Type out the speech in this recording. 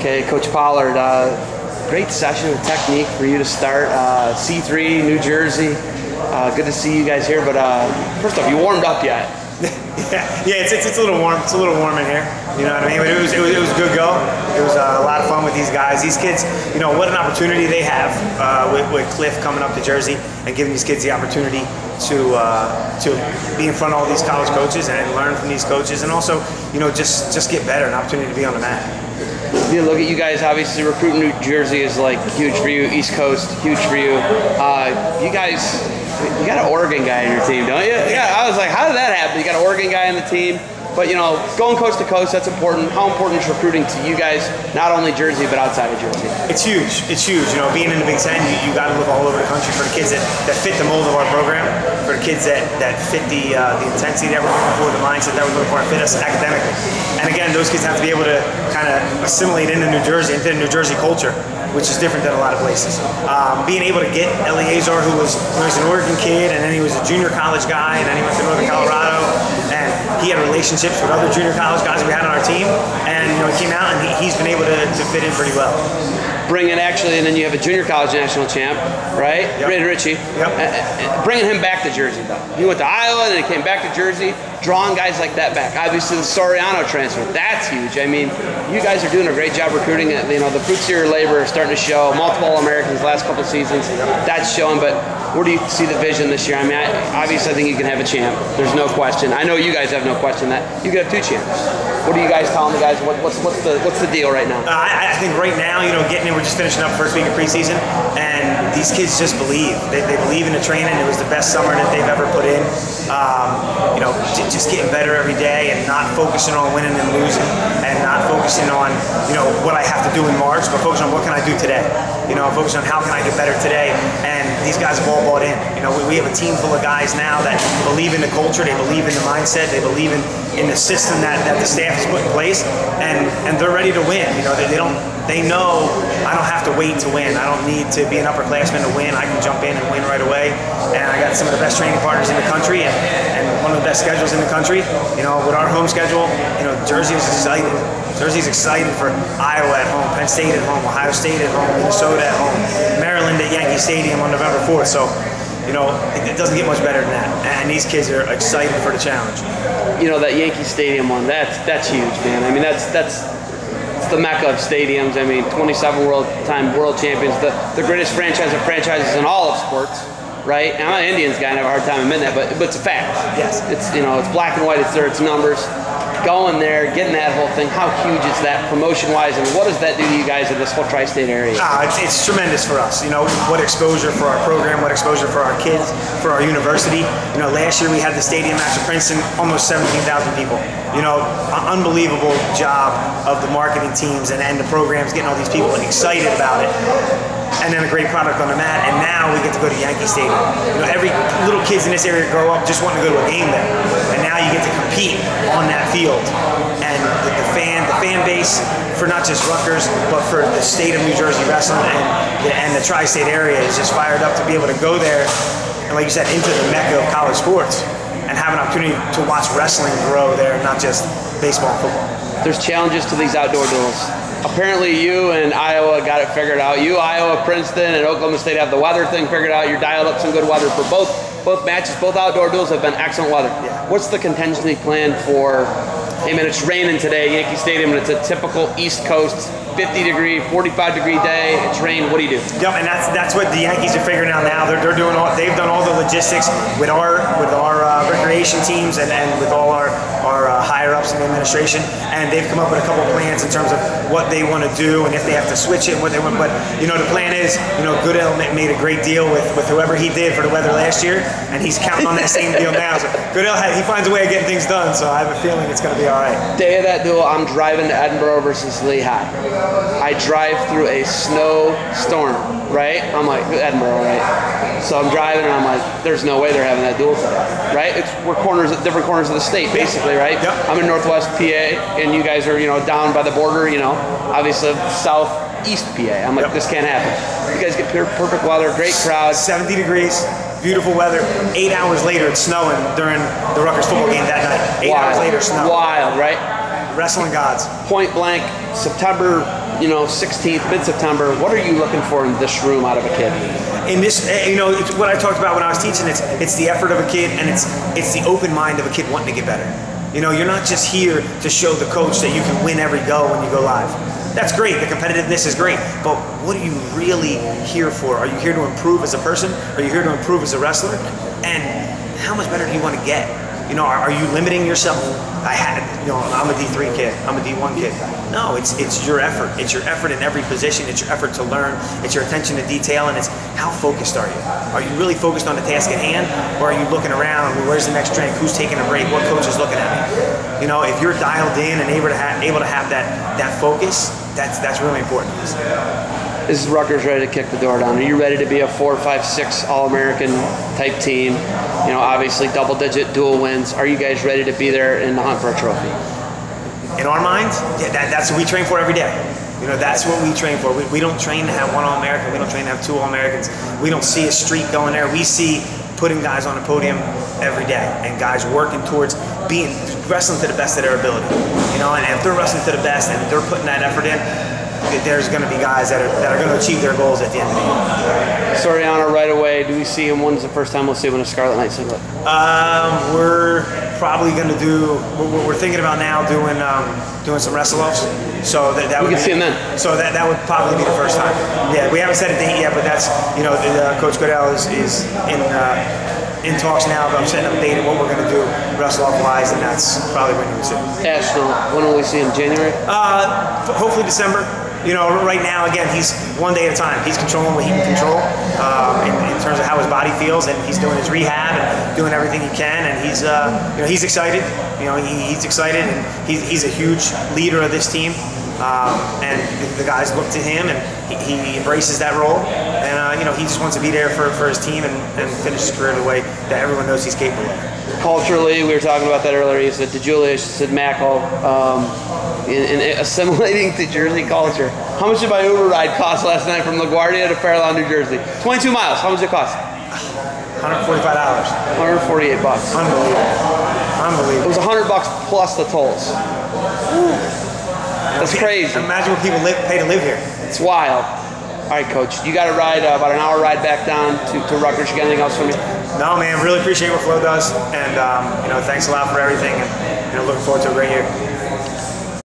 Okay, Coach Pollard, uh, great session of technique for you to start. Uh, C3, New Jersey. Uh, good to see you guys here. But uh, first off, you warmed up yet? yeah, yeah, it's, it's, it's a little warm. It's a little warm in here. You know what I mean? But it was it was, it was a good go. It was uh, a lot of fun with these guys. These kids, you know, what an opportunity they have uh, with, with Cliff coming up to Jersey and giving these kids the opportunity to uh, to be in front of all these college coaches and learn from these coaches, and also, you know, just just get better. An opportunity to be on the mat. Yeah, look at you guys. Obviously, recruiting New Jersey is like huge for you. East Coast, huge for you. Uh, you guys, you got an Oregon guy on your team, don't you? Yeah. I was like, how did that happen? You got an Oregon guy on the team. But you know, going coast to coast, that's important. How important is recruiting to you guys, not only Jersey but outside of Jersey? It's huge. It's huge. You know, being in the Big Ten, you, you got to look all over the country for the kids that, that fit the mold of our program, for the kids that, that fit the uh, the intensity that we're looking for, the mindset that we're looking for, and fit us academically. And again, those kids have to be able to kind of assimilate into New Jersey, into the New Jersey culture which is different than a lot of places. Um, being able to get Eleazar, who was, who was an Oregon kid, and then he was a junior college guy, and then he went to Northern Colorado, he had relationships with other junior college guys we had on our team, and you know he came out and he, he's been able to, to fit in pretty well bringing actually, and then you have a junior college national champ, right? Yep. Ritchie. Yep. Uh, bringing him back to Jersey, though. He went to Iowa, and then he came back to Jersey, drawing guys like that back. Obviously, the Suriano transfer, that's huge. I mean, you guys are doing a great job recruiting. it. You know, the fruits of your labor are starting to show. Multiple Americans last couple seasons, that's showing. But where do you see the vision this year? I mean, I, obviously, I think you can have a champ. There's no question. I know you guys have no question that you could have two champs. What are you guys telling the guys? What, what's what's the what's the deal right now? Uh, I, I think right now, you know, getting in, we're just finishing up first week of preseason, and these kids just believe. They, they believe in the training. It was the best summer that they've ever put in. Um, you know, just getting better every day and not focusing on winning and losing, and not focusing on you know what I have to do in March, but focusing on what can I do today. You know, focusing on how can I get better today. And these guys have all bought in. You know, we, we have a team full of guys now that believe in the culture, they believe in the mindset, they believe in, in the system that, that the staff has put in place, and and they're ready to win. You know, they, they don't they know I don't have to wait to win. I don't need to be an upperclassman win. I can jump in and win right away. And I got some of the best training partners in the country and, and one of the best schedules in the country. You know, with our home schedule, you know, Jersey is excited. Jersey's excited for Iowa at home, Penn State at home, Ohio State at home, Minnesota at home, Maryland at Yankee Stadium on November 4th. So, you know, it, doesn't get much better than that. And these kids are excited for the challenge. You know that Yankee Stadium one. That's that's huge, man. I mean, that's that's the mecca of stadiums. I mean, 27 world time world champions, the the greatest franchise of franchises in all of sports. Right? And I'm an Indians guy, and I have a hard time admitting that, but, but it's a fact. Yes. It's you know, it's black and white. It's there. It's numbers. Going there, getting that whole thing. How huge is that promotion-wise, and what does that do to you guys in this whole tri-state area? Ah, it's, it's tremendous for us. You know, what exposure for our program, what exposure for our kids, for our university. You know, last year we had the stadium match at Princeton, almost 17,000 people. You know, unbelievable job of the marketing teams and, and the programs getting all these people excited about it. And then a great product on the mat, and now we get to go to Yankee Stadium. You know, every little kids in this area grow up just wanting to go to a game there, and now you get to compete on that field. And the, the fan, the fan base for not just Rutgers, but for the state of New Jersey wrestling and the, and the tri-state area is just fired up to be able to go there, and like you said, into the mecca of college sports, and have an opportunity to watch wrestling grow there, not just baseball and football. There's challenges to these outdoor duels. Apparently, you and Iowa got it figured out. You, Iowa, Princeton, and Oklahoma State have the weather thing figured out. You're dialed up some good weather for both both matches. Both outdoor duels have been excellent weather. Yeah. What's the contingency plan for? Hey man, it's raining today, Yankee Stadium, and it's a typical East Coast 50 degree, 45 degree day. It's rain. What do you do? Yep, and that's that's what the Yankees are figuring out now. They're, they're doing all they've done logistics with our with our uh, recreation teams and, and with all our our uh, higher ups in the administration, and they've come up with a couple plans in terms of what they want to do and if they have to switch it, what they want. But you know, the plan is, you know, Goodale ma- made a great deal with with whoever he did for the weather last year, and he's counting on that same deal now. So Goodale he finds a way of getting things done. So I have a feeling it's going to be all right. Day of that duel, I'm driving to Edinboro versus Lehigh. I drive through a snowstorm, right? I'm like, Edinboro, right? So I'm driving and I'm like, there's no way they're having that duel today, right? It's we're corners, at different corners of the state, basically, right? Yep. I'm in Northwest PA, and you guys are, you know, down by the border, you know, obviously southeast PA. I'm like, Yep. this can't happen. You guys get per- perfect weather, great crowd. 70 degrees, beautiful weather. Eight hours later, it's snowing during the Rutgers football game that night. Eight hours later, snow. Wild, right? Wrestling gods. point blank September you know, 16th, mid-September. What are you looking for in this room out of a kid? In this, eh, you know, it's what I talked about when I was teaching. It's it's the effort of a kid, and it's it's the open mind of a kid wanting to get better. You know, you're not just here to show the coach that you can win every go when you go live. That's great. The competitiveness is great, but what are you really here for? Are you here to improve as a person? Are you here to improve as a wrestler? And how much better do you want to get? You know, are, are you limiting yourself? I had, you know, I'm a D3 kid. I'm a D1 kid. No, it's it's your effort. It's your effort in every position. It's your effort to learn. It's your attention to detail, and it's how focused are you? Are you really focused on the task at hand, or are you looking around? Where's the next drink? Who's taking a break? What coach is looking at me? You know, if you're dialed in and able to have able to have that that focus, that's that's really important. Is Rutgers ready to kick the door down? Are you ready to be a four, five, six All-American type team? You know, obviously double-digit dual wins. Are you guys ready to be there in the hunt for a trophy? In our minds, yeah, that, that's what we train for every day. You know, that's what we train for. We, we don't train to have one All-American. We don't train to have two All-Americans. We don't see a streak going there. We see putting guys on a podium every day and guys working towards being wrestling to the best of their ability. You know, and if they're wrestling to the best and they're putting that effort in, there's going to be guys that are, that are going to achieve their goals at the end of the year. Suriano right away. Do we see him? When's the first time we'll see him in a Scarlet Knight singlet? Um, we're probably going to do. We're, we're thinking about now doing um, doing some wrestle offs. So that, that We would can be, see him then. So that, that would probably be the first time. Yeah, we haven't set a date yet, but that's you know the, uh, Coach Goodale is, is in uh, in talks now about setting up date and what we're going to do wrestle off wise, and that's probably when you would see. him. National. When will we see him? January? Uh, hopefully December. You know, right now, again, he's one day at a time. He's controlling what he can control um, in, in terms of how his body feels, and he's doing his rehab and doing everything he can. And he's, uh, you know, he's excited. You know, he, he's excited, and he's, he's a huge leader of this team. Um, and the, guys look to him, and he, he embraces that role. And uh, you know, he just wants to be there for, for his team and, and finish his career the way that everyone knows he's capable of. Culturally, we were talking about that earlier. You said DeJulius, said Mackel. Um, in, in assimilating to Jersey culture. How much did my Uber ride cost last night from LaGuardia to Fairlawn, New Jersey? 22 miles. How much did it cost? $145. 148 bucks. Unbelievable. Unbelievable. It was 100 bucks plus the tolls. That's crazy. Imagine what people live, pay to live here. It's wild. All right, coach. You got to ride uh, about an hour ride back down to, to Rutgers. You got anything else for me? No, man, really appreciate what Flo does, and um, you know, thanks a lot for everything, and you know, looking forward to a great year.